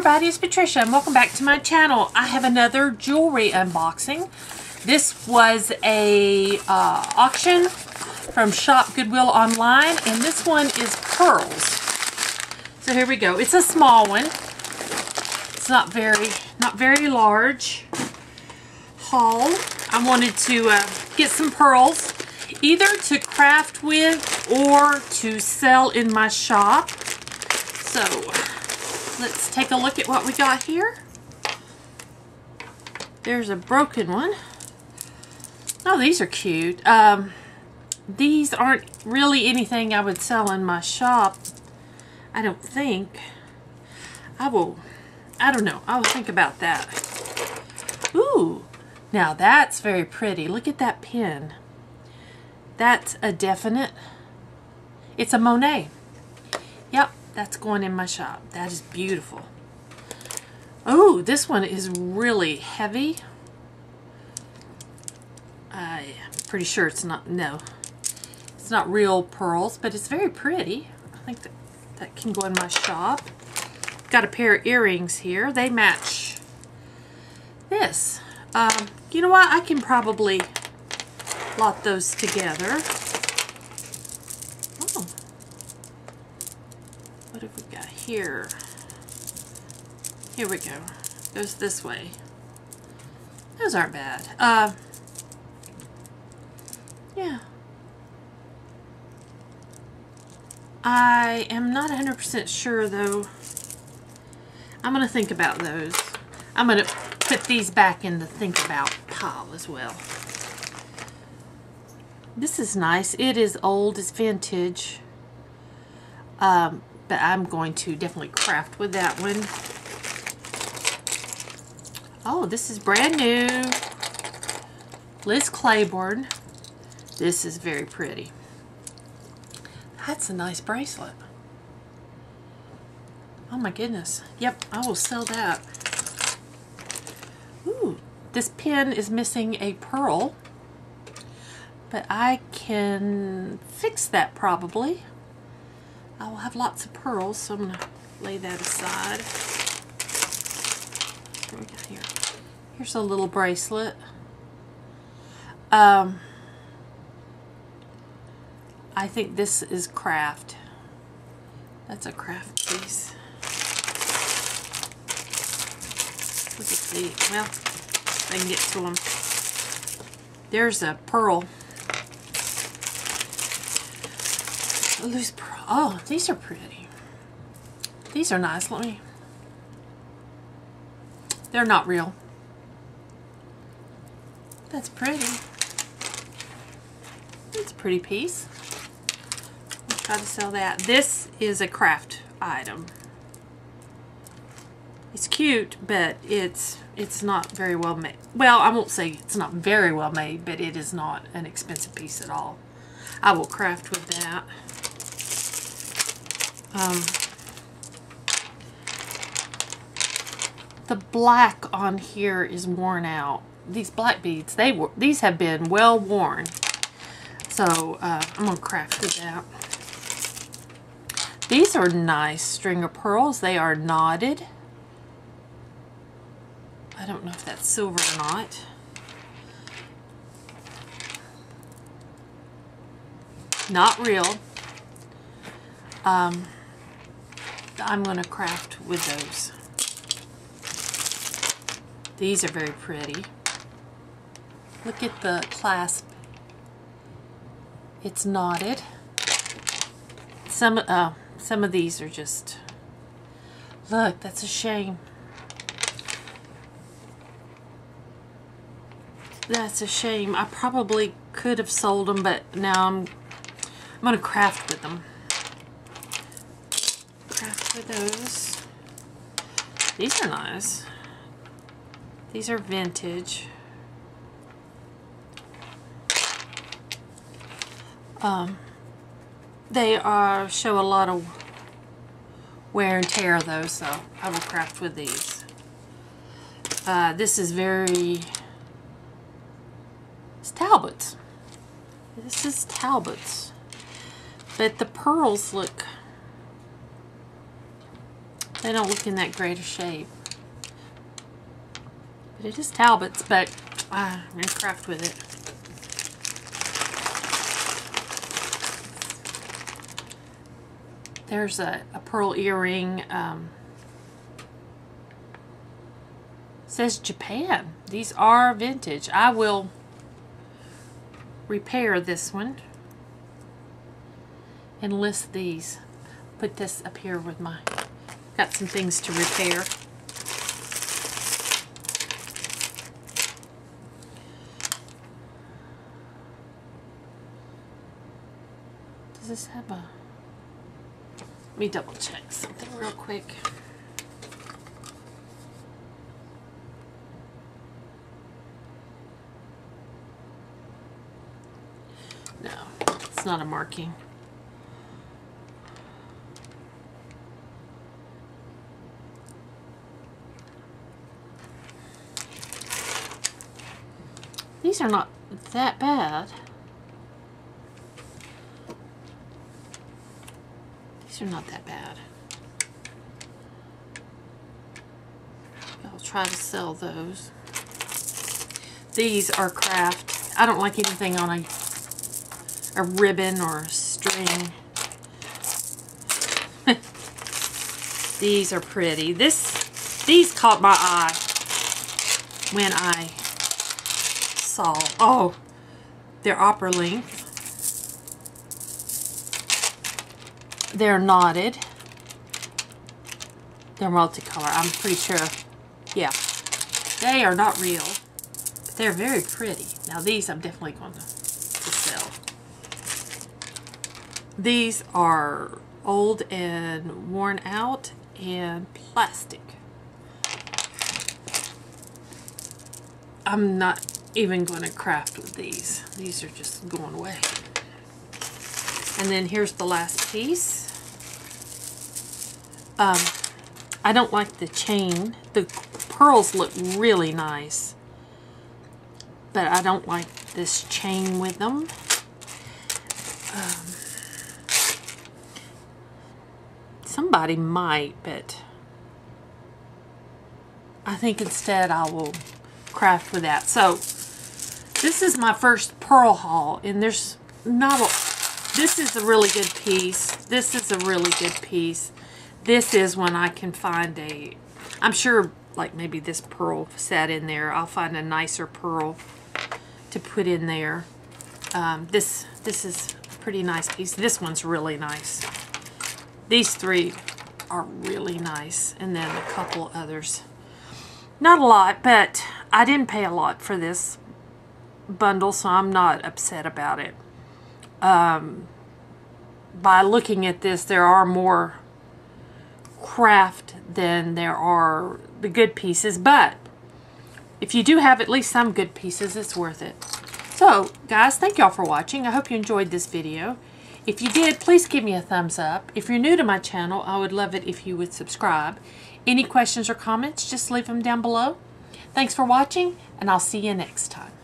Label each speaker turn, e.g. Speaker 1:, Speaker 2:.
Speaker 1: everybody, it's Patricia and welcome back to my channel. I have another jewelry unboxing. This was a uh, auction from Shop Goodwill Online and this one is pearls. So here we go. It's a small one. It's not very, not very large haul. I wanted to uh, get some pearls either to craft with or to sell in my shop. So let's take a look at what we got here. There's a broken one. Oh, these are cute. Um, these aren't really anything I would sell in my shop. I don't think. I will, I don't know. I will think about that. Ooh, now that's very pretty. Look at that pin. That's a definite. It's a Monet. That's going in my shop. That is beautiful. Oh, this one is really heavy. I'm pretty sure it's not, no. It's not real pearls, but it's very pretty. I think that, that can go in my shop. Got a pair of earrings here. They match this. Um, you know what? I can probably lot those together. Oh. What have we got here? Here we go. Goes this way. Those aren't bad. Uh, yeah. I am not 100% sure though. I'm going to think about those. I'm going to put these back in the think about pile as well. This is nice. It is old. It's vintage. Um, but I'm going to definitely craft with that one. Oh, this is brand new. Liz Claiborne. This is very pretty. That's a nice bracelet. Oh my goodness. Yep, I will sell that. Ooh, this pin is missing a pearl. But I can fix that probably. I will have lots of pearls, so I'm going to lay that aside. Here? Here's a little bracelet. Um, I think this is craft. That's a craft piece. Look at the, well, I can get to them. There's a pearl. A loose pearl. Oh, these are pretty. These are nice. Let me. They're not real. That's pretty. It's a pretty piece. I'll try to sell that. This is a craft item. It's cute, but it's it's not very well made. Well, I won't say it's not very well made, but it is not an expensive piece at all. I will craft with that. Um, the black on here is worn out. These black beads, they were these have been well worn. So uh, I'm gonna craft with out. These are nice string of pearls. They are knotted. I don't know if that's silver or not. Not real. Um, I'm going to craft with those. These are very pretty. Look at the clasp. It's knotted. Some, uh, some of these are just... Look, that's a shame. That's a shame. I probably could have sold them, but now I'm, I'm going to craft with them for those. These are nice. These are vintage. Um, they are show a lot of wear and tear though, so I will craft with these. Uh, this is very, it's Talbot's. This is Talbot's. But the pearls look They don't look in that great a shape. But it is Talbot's, but uh, I'm going to craft with it. There's a, a pearl earring. Um, says Japan. These are vintage. I will repair this one and list these. Put this up here with my, got some things to repair. Does this have a, let me double check something real quick. No, it's not a marking. These are not that bad. These are not that bad. I'll try to sell those. These are craft. I don't like anything on a a ribbon or a string. these are pretty. This, these caught my eye when I saw. Oh, they're opera length. They're knotted. They're multicolor. I'm pretty sure. Yeah. They are not real. They're very pretty. Now these I'm definitely going to, to sell. These are old and worn out and plastic. I'm not even going to craft with these. These are just going away. And then here's the last piece. Um, I don't like the chain. The pearls look really nice. But I don't like this chain with them. Um, somebody might, but I think instead I will craft with that. So this is my first pearl haul, and there's not a, this is a really good piece. This is a really good piece. This is when I can find a, I'm sure like maybe this pearl sat in there. I'll find a nicer pearl to put in there. Um, this, this is a pretty nice piece. This one's really nice. These three are really nice. And then a couple others. Not a lot, but I didn't pay a lot for this bundle, so I'm not upset about it. Um, by looking at this, there are more craft than there are the good pieces, but if you do have at least some good pieces, it's worth it. So, guys, thank y'all for watching. I hope you enjoyed this video. If you did, please give me a thumbs up. If you're new to my channel, I would love it if you would subscribe. Any questions or comments, just leave them down below. Thanks for watching, and I'll see you next time.